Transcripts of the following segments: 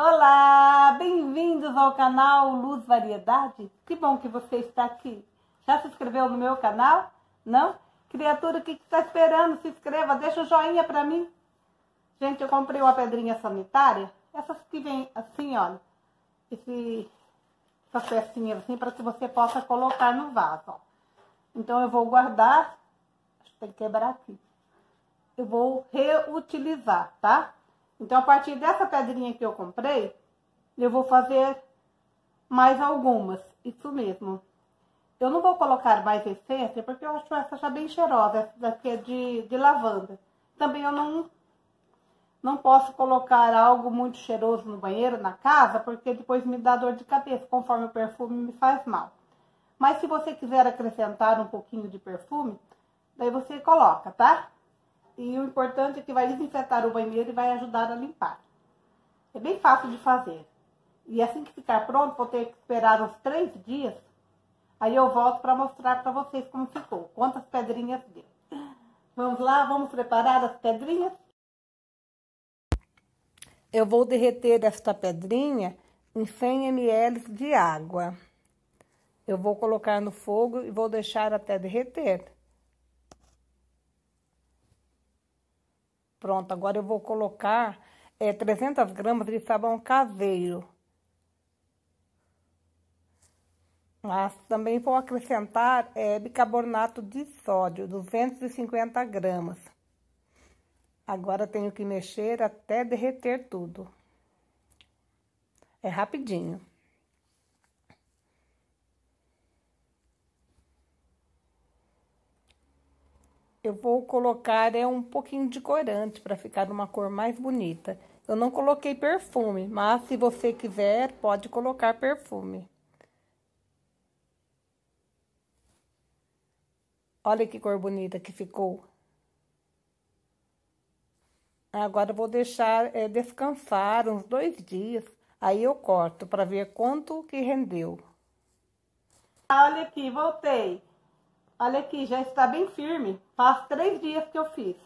Olá, bem-vindos ao canal Luz Variedade. Que bom que você está aqui. Já se inscreveu no meu canal? Não? Criatura, o que está esperando? Se inscreva, deixa o joinha para mim. Gente, eu comprei uma pedrinha sanitária. Essas que vem assim, olha. Esse, essas pecinhas assim, para que você possa colocar no vaso, ó. Então, eu vou guardar. Tem que quebrar aqui. Eu vou reutilizar, tá? Então, a partir dessa pedrinha que eu comprei, eu vou fazer mais algumas. Isso mesmo. Eu não vou colocar mais essência, porque eu acho essa já bem cheirosa. Essa daqui é de, de lavanda. Também eu não, não posso colocar algo muito cheiroso no banheiro, na casa, porque depois me dá dor de cabeça, conforme o perfume me faz mal. Mas se você quiser acrescentar um pouquinho de perfume, daí você coloca, tá? E o importante é que vai desinfetar o banheiro e vai ajudar a limpar. É bem fácil de fazer. E assim que ficar pronto, vou ter que esperar uns três dias. Aí eu volto para mostrar para vocês como ficou. Quantas pedrinhas deu. Vamos lá, vamos preparar as pedrinhas? Eu vou derreter esta pedrinha em 100 ml de água. Eu vou colocar no fogo e vou deixar até derreter. Pronto, agora eu vou colocar é, 300 gramas de sabão caseiro. Mas também vou acrescentar é, bicarbonato de sódio, 250 gramas. Agora tenho que mexer até derreter tudo. É rapidinho. Eu vou colocar é um pouquinho de corante para ficar uma cor mais bonita. Eu não coloquei perfume, mas se você quiser, pode colocar perfume. Olha que cor bonita que ficou. Agora vou deixar é, descansar uns dois dias. Aí eu corto para ver quanto que rendeu. Olha aqui, voltei. Olha aqui, já está bem firme. Faz três dias que eu fiz.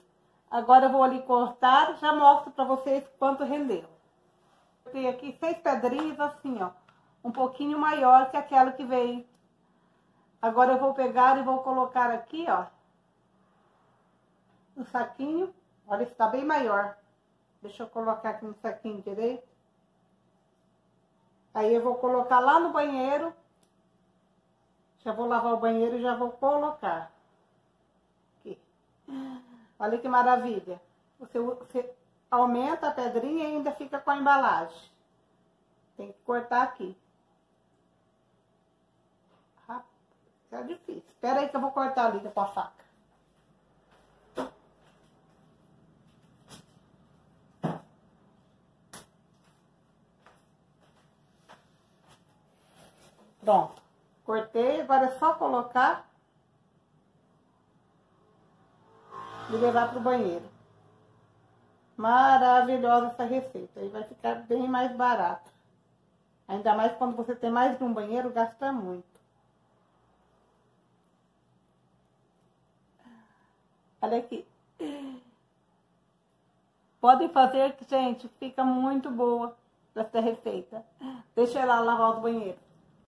Agora eu vou ali cortar, já mostro para vocês quanto rendeu. Tem aqui seis pedrinhas assim, ó. Um pouquinho maior que aquela que veio. Agora eu vou pegar e vou colocar aqui, ó. No saquinho. Olha, está bem maior. Deixa eu colocar aqui no saquinho direito. Aí eu vou colocar lá no banheiro já vou lavar o banheiro e já vou colocar. Aqui. Olha que maravilha. Você, você aumenta a pedrinha e ainda fica com a embalagem. Tem que cortar aqui. É difícil. Espera aí que eu vou cortar ali com a faca. Pronto. Cortei, agora é só colocar e levar para o banheiro. Maravilhosa essa receita. Aí vai ficar bem mais barato. Ainda mais quando você tem mais de um banheiro, gasta muito. Olha aqui. Podem fazer, gente, fica muito boa essa receita. Deixa ela lavar os banheiros.